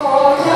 Oh,